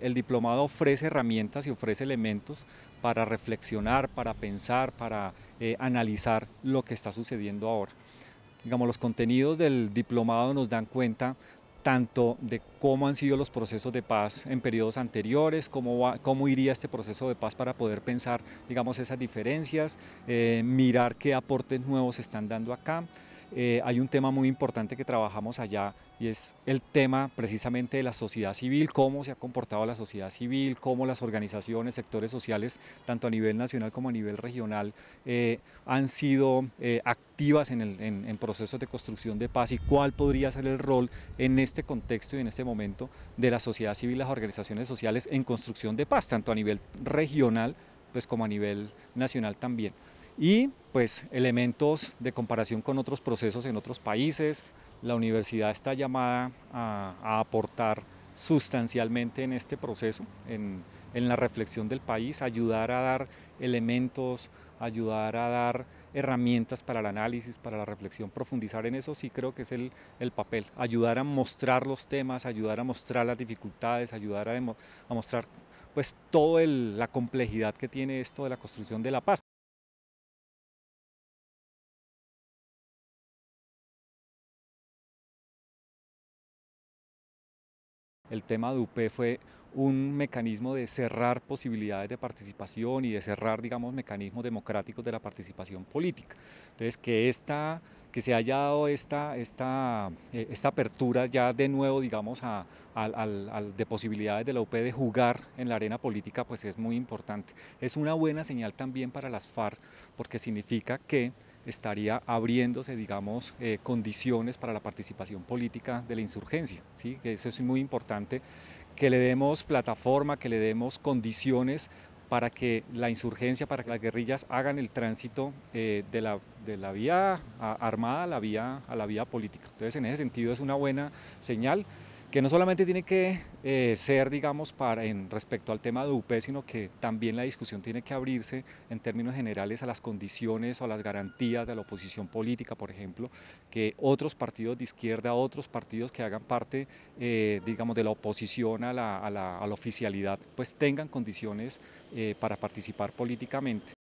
El diplomado ofrece herramientas y ofrece elementos para reflexionar, para pensar, para eh, analizar lo que está sucediendo ahora. Digamos, los contenidos del diplomado nos dan cuenta tanto de cómo han sido los procesos de paz en periodos anteriores, cómo, cómo iría este proceso de paz para poder pensar, digamos, esas diferencias, eh, mirar qué aportes nuevos se están dando acá. Eh, hay un tema muy importante que trabajamos allá y es el tema precisamente de la sociedad civil, cómo se ha comportado la sociedad civil, cómo las organizaciones, sectores sociales, tanto a nivel nacional como a nivel regional, eh, han sido eh, activas en, el, en, procesos de construcción de paz y cuál podría ser el rol en este contexto y en este momento de la sociedad civil, las organizaciones sociales en construcción de paz, tanto a nivel regional pues como a nivel nacional también y pues elementos de comparación con otros procesos en otros países. La universidad está llamada a, aportar sustancialmente en este proceso, en, la reflexión del país, ayudar a dar elementos, ayudar a dar herramientas para el análisis, para la reflexión, profundizar en eso sí creo que es el, papel, ayudar a mostrar los temas, ayudar a mostrar las dificultades, ayudar a, a mostrar pues toda la complejidad que tiene esto de la construcción de la paz. El tema de UP fue un mecanismo de cerrar posibilidades de participación y de cerrar, digamos, mecanismos democráticos de la participación política. Entonces, que, esta, que se haya dado esta, esta, eh, esta apertura ya de nuevo, digamos, de posibilidades de la UP de jugar en la arena política, pues es muy importante. Es una buena señal también para las FARC, porque significa que estaría abriéndose, digamos, eh, condiciones para la participación política de la insurgencia. ¿sí? Que eso es muy importante, que le demos plataforma, que le demos condiciones para que la insurgencia, para que las guerrillas hagan el tránsito eh, de, la, de, la, vía armada a la vía, a la vía política. Entonces, en ese sentido es una buena señal que no solamente tiene que eh, ser, digamos, para, en respecto al tema de UP, sino que también la discusión tiene que abrirse en términos generales a las condiciones o a las garantías de la oposición política, por ejemplo, que otros partidos de izquierda, otros partidos que hagan parte, eh, digamos, de la oposición a la, a la, oficialidad, pues tengan condiciones eh, para participar políticamente.